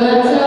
Good.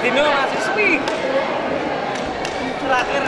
Dino masih sepi. Terakhir.